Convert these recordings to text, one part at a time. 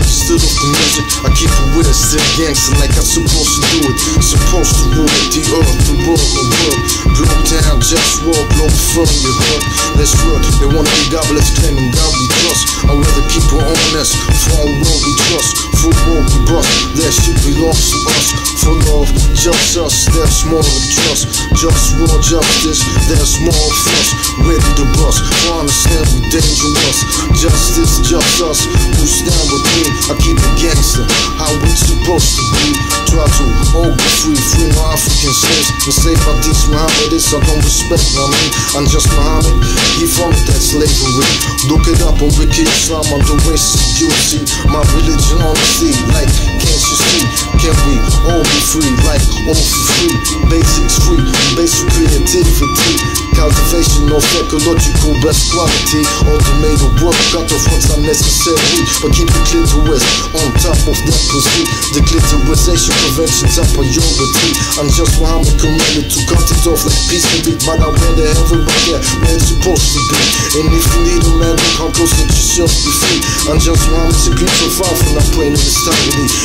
of the music. I keep it with it, still gangster like I'm supposed to do it. Supposed to rule the earth, the world, the world. Globe town, just walk, globe from your hood. Let's work. They wanna be godless, claiming God we trust. I'd rather keep it honest, for our world we trust. For world we bust, that shit belongs to us. For love, just us, there's more than trust. Just war, justice, there's more of us. Ready to bust, for understand we dangerous. Justice, just us, who stand with me. I keep it gangster, how we supposed to be. Try to all be free, free my African slaves. And say my these Muhammadis, I don't respect my me. I'm just Muhammad, he from that slavery. Look it up on Islam, I'm the racist, you see. My religion on the sea, like, can't you see? Can we all be free, like, all for free? Basics free, basic creativity. Cultivation of ecological best quality. Automated work, cut off what's unnecessary. But keep the clitoris on top of that pursuit. The clitorisation prevention top priority. I'm just Muhammad commanded to cut it off like peace can be. But I where the right there where it's supposed to be. You need a man, come close, let yourself be free. I'm just Muhammad to keep so far from that praying in this time.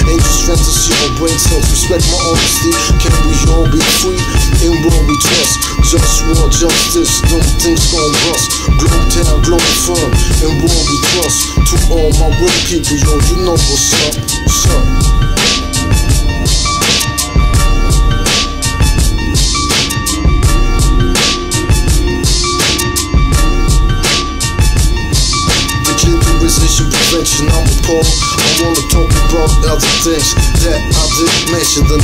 Angels fantasy, my brain cells respect my honesty. Can we all be free in what we trust? Just war, justice, them things gon' bust. Globe town, globe firm, and war we trust. To all my real people, yo, you know what's up, what's up. About other things that I didn't mention. The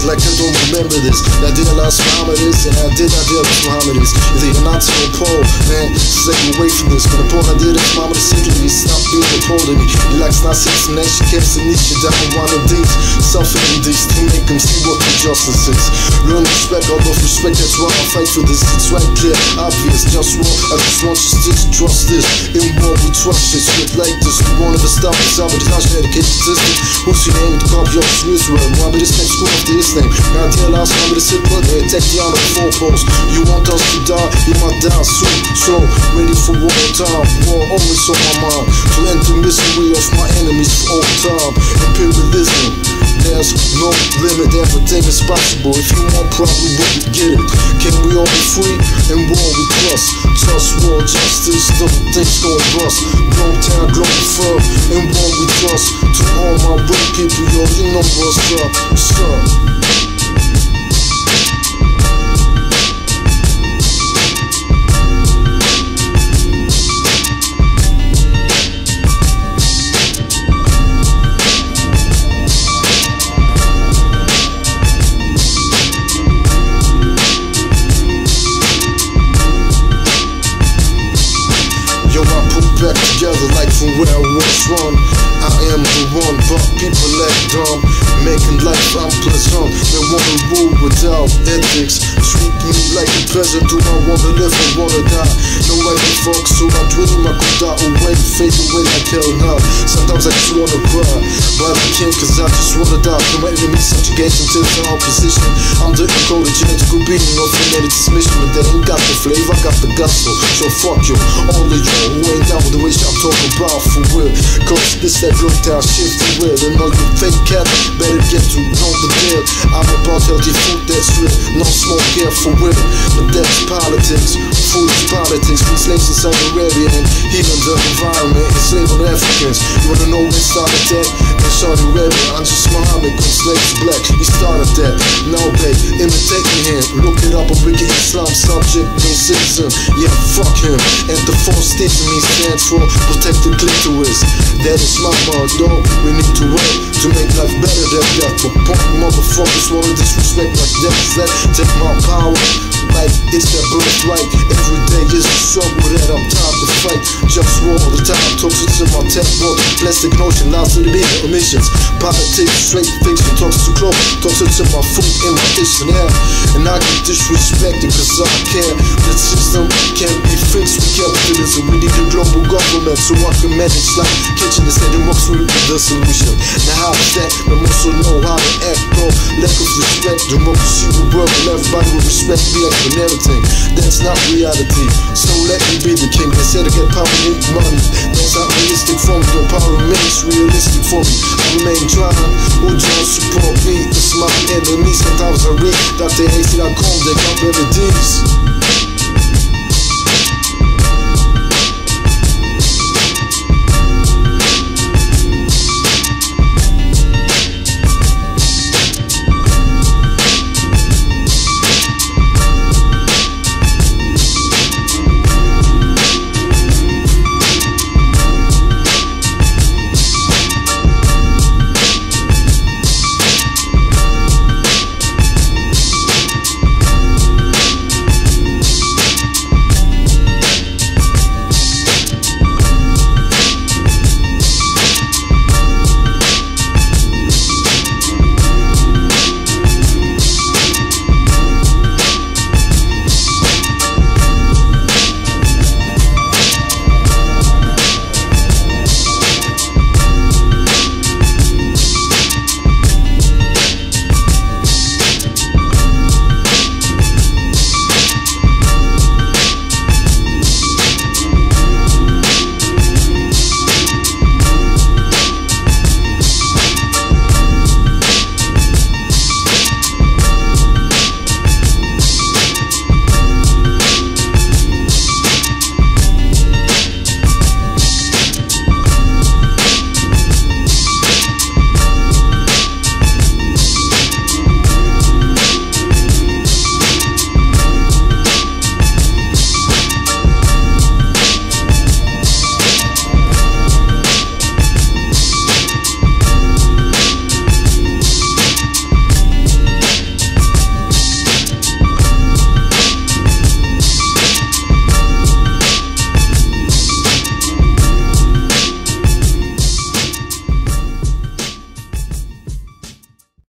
some like I don't remember this. I did last Mohammedists, and I did I did last Mohammedists. Either you're Nazi or Pole, man, stay away from this. But the Pole I did is Mohammed secretly stop being a Pole to me. He likes Nazis and nation cares and niche down one of these. Suffering these to make them see what the justice is. Learn respect, all of respect, that's why I fight for this. It's right clear, obvious, just war. I just want you to trust this. In war, we trust this. Shit like this, we won't ever stop us. I'm a national education system. Who's your name? The copy of Israel. Mohammed is next school after his name. Now, dear last Mohammed is Hitler. They attack the honor of four posts. You want us to die, you might die soon. So, ready for war time. War always on my mind. To end the misery of my enemies for all time. Imperialism. There's no limit, everything is possible. If you want, probably wouldn't get it. Can we all be free and war we trust? Trust war, justice, the things gon' bust. Globe town, globe firm, and war we trust. To all my real people, yo, you know what's up, what's up. Like from where I am the one, but people act dumb. Making life unpleasant. They wanna rule without ethics. Treat me like a peasant. Do I wanna live or wanna die? No way to fuck, so I dream I could die away, fade away like hell now. Sometimes I just wanna cry, but I can't cause I just wanna die. From my enemy subjugation to the opposition. I'm the encoded being of genetic transmission, but they ain't got the flavor, I got the gospel. So fuck you, all of you who ain't down with the way I'm talking about for real. Cause this that broke down shit for real. And all you fake cats better get to know the deal. I'm about healthy food that's real, no smoke here for real. But that's politics, food politics. These nations Saudi Arabia and healing the environment, enslaving Africans. You wanna know where started that? In Saudi Arabia, I'm just Muhammad, slaves black. He started that. Now they imitating him. Look it up on Wiki Islam subject racism. Yeah, fuck him. And the four sticks me stands for protect the clitoris. That is my motto. We need to work to make life better than death. But punk motherfuckers wanna disrespect like. That take my power like it's their birthright. Every day is a struggle that I'm tired to fight. Just war all the time. Toxic to my world, plastic notion, loud to the beat, emissions. Politics, straight fiction, toxic to clothes, toxic to my food in my yeah. And I get disrespected cause I care. The system can't be fixed with capitalism. We need a global government so I can manage like kitchen instead of works with the solution. Now how is that? But also know how to act, bro. Lack of respect, democracy will work, and everybody will respect me and everything. That's not reality. So let me be the king. They said to get power, need money. That's not realistic for me. Though power remains realistic for me. I remain trying. Who don't support me? It's my enemy. Sometimes I read. Hasty.com. They got better deeds.